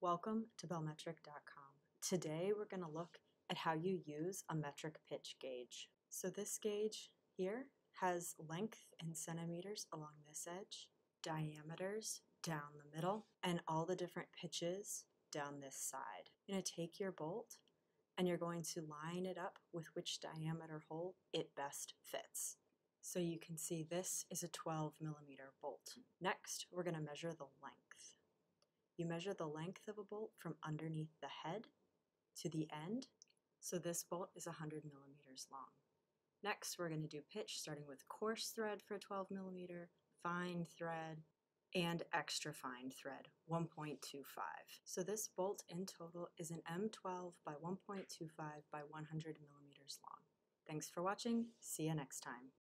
Welcome to BelMetric.com. Today we're going to look at how you use a metric pitch gauge. So this gauge here has length in centimeters along this edge, diameters down the middle, and all the different pitches down this side. You're going to take your bolt and you're going to line it up with which diameter hole it best fits. So you can see this is a 12 millimeter bolt. Next, we're going to measure the length. You measure the length of a bolt from underneath the head to the end. So this bolt is 100 millimeters long. Next, we're going to do pitch starting with coarse thread for 12 millimeter, fine thread, and extra fine thread, 1.25. So this bolt in total is an M12 by 1.25 by 100 millimeters long. Thanks for watching. See you next time.